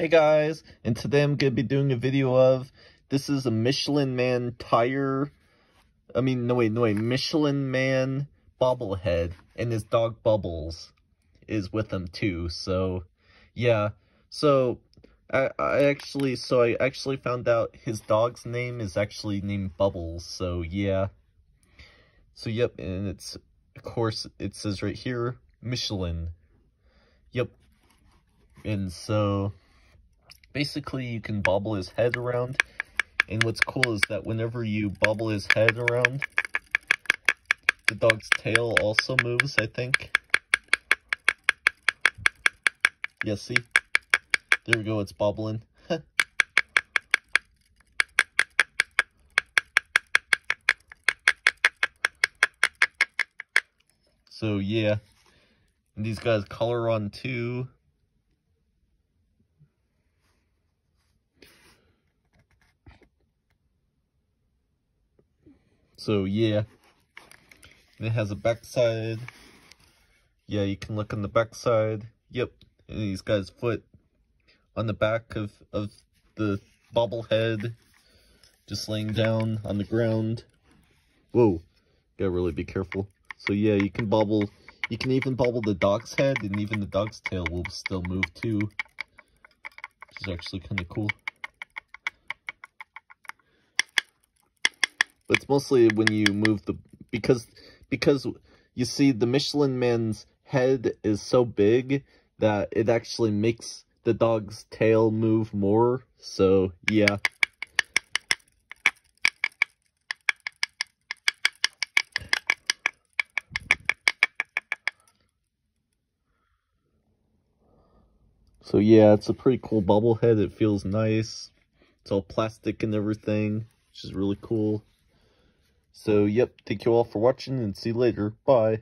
Hey guys, and today I'm going to be doing a video of, this is a Michelin Man tire, I mean, no wait, no wait, Michelin Man bobblehead, and his dog Bubbles is with him too, so, yeah, so, I, I actually, so I actually found out his dog's name is actually named Bubbles, so yeah, so yep, and it's, of course, it says right here, Michelin, yep, and so, basically you can bobble his head around. And what's cool is that whenever you bobble his head around, the dog's tail also moves, I think. Yeah, see? There we go, it's bobbling. so, yeah. And these guys color on too. So yeah, it has a backside. Yeah, you can look on the backside. Yep, and he's got his foot on the back of, of the bobblehead, just laying down on the ground. Whoa, gotta really be careful. So yeah, you can bobble, you can even bobble the dog's head, and even the dog's tail will still move too. Which is actually kind of cool. But it's mostly when you move the because because you see the Michelin man's head is so big that it actually makes the dog's tail move more. So yeah. So yeah, it's a pretty cool bobblehead. It feels nice. It's all plastic and everything, which is really cool. So, yep, thank you all for watching and see you later. Bye.